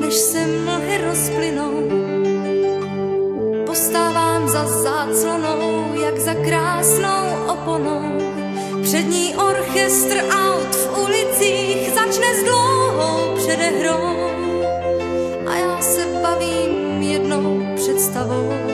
než se mlhy rozplynou. Postávám za záclonou, jak za krásnou oponou. Přední orchestr aut v ulicích začne s dlouhou předehrou. A já se bavím jednou představou.